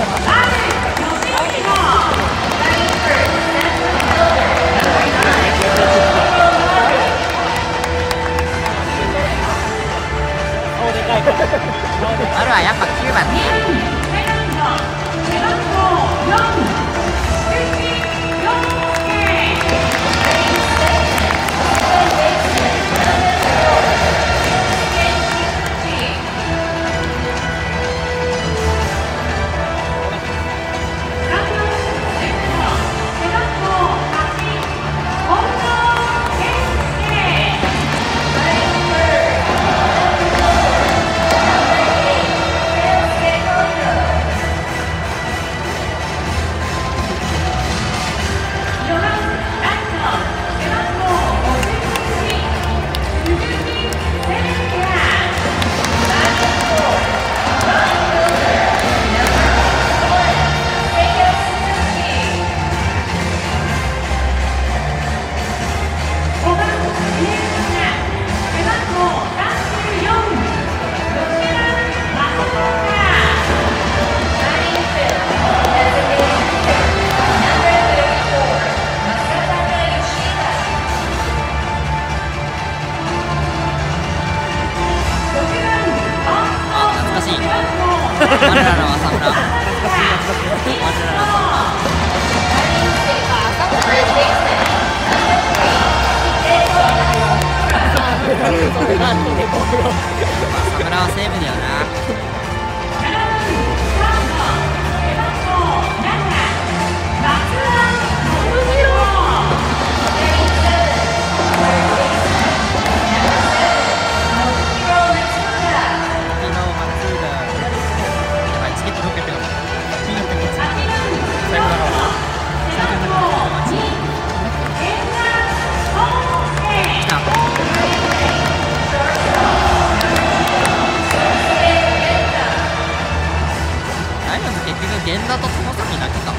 あるはやっぱ9番ね。我らの浅村我らの浅村まあ浅村はセーブだ。よな源田と外崎だけか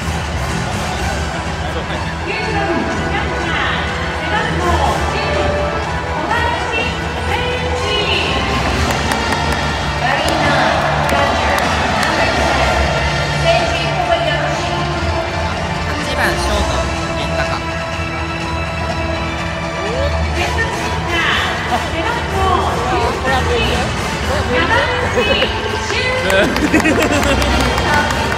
番ショート